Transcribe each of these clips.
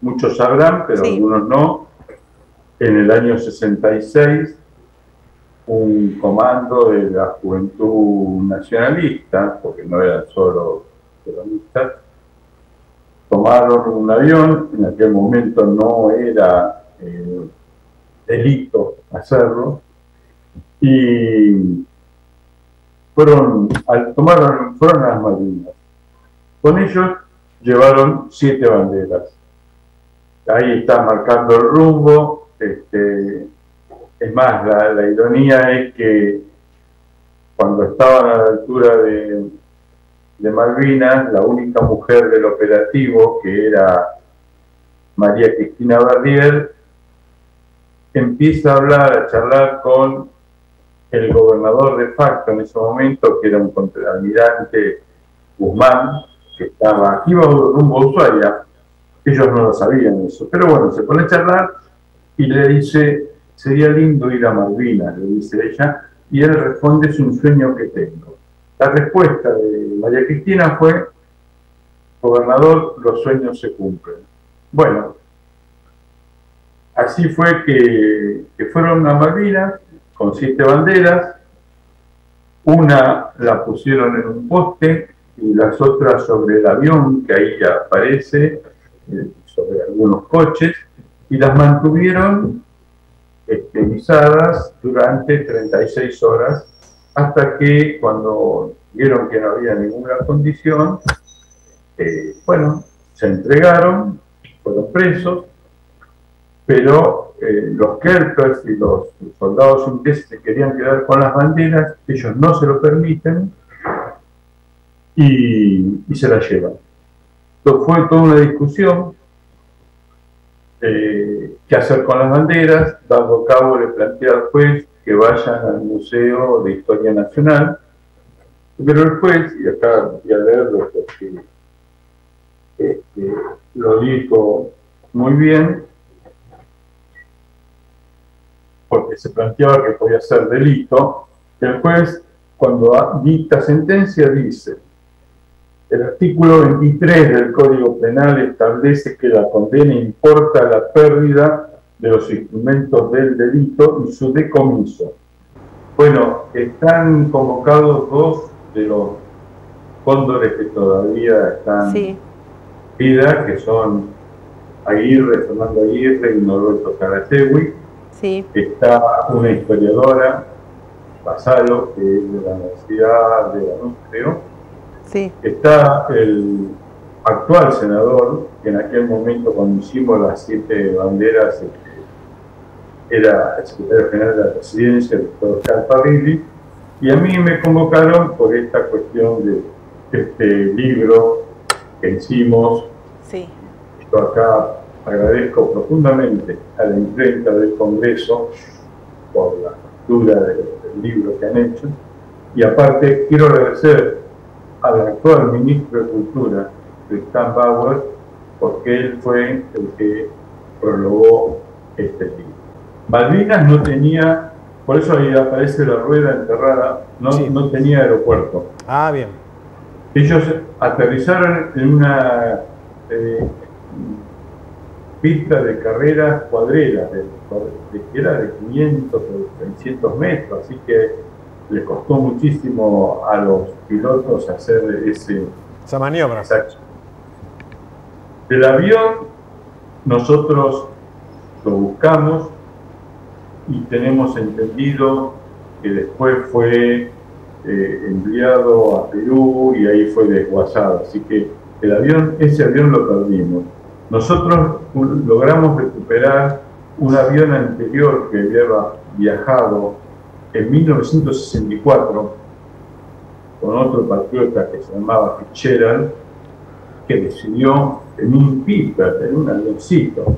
muchos sabrán, pero algunos no, en el año 66 un comando de la juventud nacionalista, porque no eran solo peronistas, tomaron un avión, en aquel momento no era eh, delito hacerlo, y fueron, al, tomaron, fueron a las Malvinas. Con ellos llevaron siete banderas. Ahí está marcando el rumbo. Este, es más, la, ironía es que cuando estaban a la altura de, Malvinas, la única mujer del operativo, que era María Cristina Barrier, empieza a hablar, a charlar con el gobernador de facto en ese momento, que era un contraalmirante Guzmán, que estaba, iba rumbo a Ushuaia, ellos no lo sabían eso, pero bueno, se pone a charlar y le dice, sería lindo ir a Malvinas, le dice ella, y él responde, es un sueño que tengo. La respuesta de María Cristina fue, gobernador, los sueños se cumplen. Bueno, así fue que, fueron a Malvinas con siete banderas, una la pusieron en un poste y las otras sobre el avión que ahí aparece, sobre algunos coches, y las mantuvieron estilizadas durante 36 horas hasta que cuando vieron que no había ninguna condición, eh, bueno, se entregaron, fueron presos, pero eh, los Kerpers y los soldados ingleses se querían quedar con las banderas, ellos no se lo permiten, y, se la llevan. Fue toda una discusión, eh, qué hacer con las banderas, dado cabo le plantea al juez que vayan al Museo de Historia Nacional, pero el juez, y acá voy a leerlo porque este, lo dijo muy bien, porque se planteaba que podía ser delito, el juez cuando dicta sentencia dice, el artículo 23 del Código Penal establece que la condena importa la pérdida de los instrumentos del delito y su decomiso. Bueno, están convocados dos de los cóndores que todavía están en vida, que son Aguirre, Fernando Aguirre y Norberto Carategui. Sí. Está una historiadora, Basalo, que es de la Universidad de la creo, Está el actual senador, que en aquel momento cuando hicimos las siete banderas este, era el secretario general de la presidencia, el doctor Calparrilli, y a mí me convocaron por esta cuestión de este libro que hicimos. Sí. Yo acá agradezco profundamente a la imprenta del Congreso por la lectura del libro que han hecho. Y aparte quiero agradecer al actual ministro de Cultura, Tristan Bauer, porque él fue el que prologó este libro. Malvinas no tenía, por eso ahí aparece la rueda enterrada, no, no tenía aeropuerto. Ah, bien. Ellos aterrizaron en una eh, pista de carreras cuadreras, de, que era de 500 o 600 metros, así que le costó muchísimo a los pilotos hacer ese, esa maniobra. Del avión nosotros lo buscamos y tenemos entendido que después fue eh, enviado a Perú y ahí fue desguazado. Así que el avión, ese avión lo perdimos. Nosotros logramos recuperar un avión anterior que había viajado en 1964 con otro patriota que se llamaba Fitzgerald, que decidió en un Piper, en un avioncito,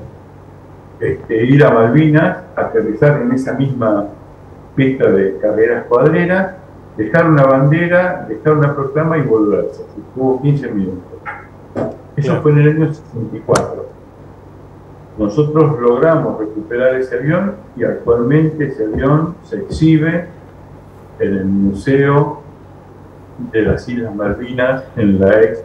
este, ir a Malvinas, aterrizar en esa misma pista de carreras cuadreras, dejar una bandera, dejar una proclama y volverse. Tuvo 15 minutos. Eso fue en el año 64. Nosotros logramos recuperar ese avión y actualmente ese avión se exhibe en el Museo de las Islas Malvinas en la ex